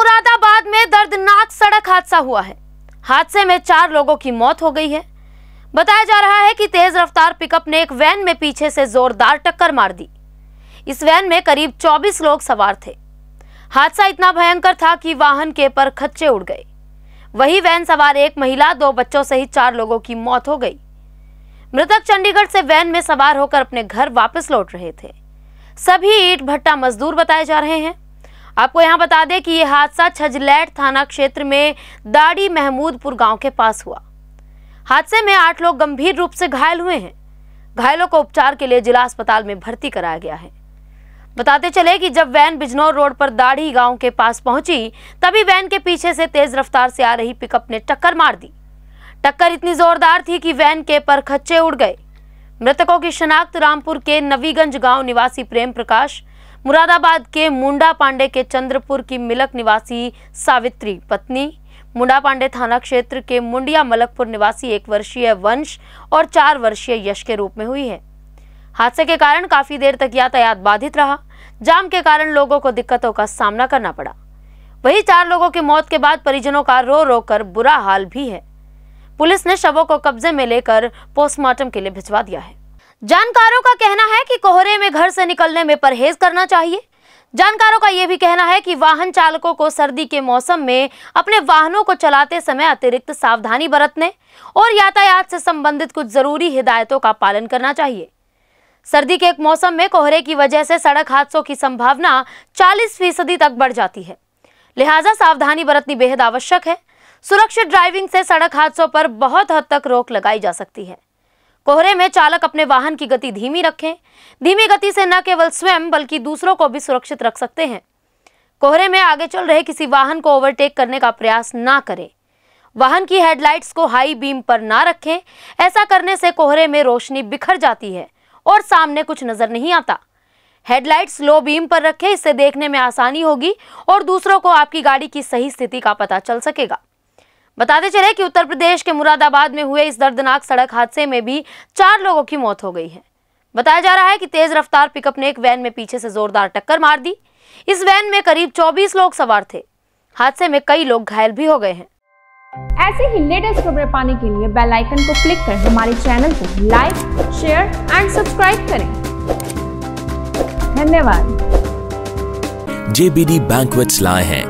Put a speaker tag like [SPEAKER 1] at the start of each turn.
[SPEAKER 1] मुरादाबाद में दर्दनाक सड़क हादसा हुआ है। हादसे में चार लोगों की मौत हो गई है। बताया जा रहा है कि तेज रफ्तार पिकअप ने एक वैन में पीछे से जोरदार टक्कर मार दी। इस वैन में करीब 24 लोग सवार थे। हादसा इतना भयंकर था कि वाहन के पर खच्चे उड़ गए। वही वैन सवार एक महिला, दो बच्चों सहित चार लोगों की मौत हो गई। मृतक चंडीगढ़ से वैन में सवार होकर अपने घर वापस लौट रहे थे। सभी ईट भट्टा मजदूर बताए जा रहे हैं। आपको यहाँ बता दें कि यह हादसा छजलैट थाना क्षेत्र में दाड़ी महमूदपुर गाँव के पास हुआ। हादसे में आठ लोग गंभीर रूप से घायल हुए हैं। घायलों को उपचार के लिए जिला अस्पताल में भर्ती कराया गया है। बताते चले कि जब वैन बिजनौर रोड पर दाढ़ी गाँव के पास पहुँची, तभी वैन के पीछे से तेज रफ्तार से आ रही पिकअप ने टक्कर मार दी। टक्कर इतनी जोरदार थी कि वैन के पर खच्चे उड़ गए। मृतकों की शनाख्त रामपुर के नवीगंज गाँव निवासी प्रेम प्रकाश मुरादाबाद के मुंडा पांडे के चंद्रपुर की मिलक निवासी सावित्री पत्नी। मुंडा पांडे थाना क्षेत्र के मुंडिया मलकपुर निवासी एक वर्षीय वंश और चार वर्षीय यश के रूप में हुई है। हादसे के कारण काफ़ी देर तक यातायात बाधित रहा। जाम के कारण लोगों को दिक्कतों का सामना करना पड़ा। वही चार लोगों की मौत के बाद परिजनों का रो रो कर बुरा हाल भी है। पुलिस ने शवों को कब्जे में लेकर पोस्टमार्टम के लिए भिजवा दिया है। जानकारों का कहना है कोहरे में घर से निकलने में परहेज करना चाहिए। जानकारों का यह भी कहना है कि वाहन चालकों को सर्दी के मौसम में अपने वाहनों को चलाते समय अतिरिक्त सावधानी बरतने और यातायात से संबंधित कुछ ज़रूरी हिदायतों का पालन करना चाहिए। सर्दी के एक मौसम में कोहरे की वजह से सड़क हादसों की संभावना 40 फ़ीसदी तक बढ़ जाती है। लिहाजा सावधानी बरतनी बेहद आवश्यक है। सुरक्षित ड्राइविंग से सड़क हादसों पर बहुत हद तक रोक लगाई जा सकती है। कोहरे में चालक अपने वाहन की गति धीमी रखें। धीमी गति से न केवल स्वयं, बल्कि दूसरों को भी सुरक्षित रख सकते हैं। कोहरे में आगे चल रहे किसी वाहन को ओवरटेक करने का प्रयास ना करें। वाहन की हेडलाइट्स को हाई बीम पर ना रखें। ऐसा करने से कोहरे में रोशनी बिखर जाती है और सामने कुछ नज़र नहीं आता। हेडलाइट्स लो बीम पर रखें, इससे देखने में आसानी होगी और दूसरों को आपकी गाड़ी की सही स्थिति का पता चल सकेगा। बताते चले कि उत्तर प्रदेश के मुरादाबाद में हुए इस दर्दनाक सड़क हादसे में भी चार लोगों की मौत हो गई है। बताया जा रहा है कि तेज रफ्तार पिकअप ने एक वैन में पीछे से जोरदार टक्कर मार दी। इस वैन में करीब 24 लोग सवार थे। हादसे में कई लोग घायल भी हो गए हैं।
[SPEAKER 2] ऐसे ही लेटेस्ट खबरें पाने के लिए बेल आइकन को क्लिक कर हमारे चैनल को लाइक शेयर एंड सब्सक्राइब करें। धन्यवाद।
[SPEAKER 3] JBD Banquets लाए हैं।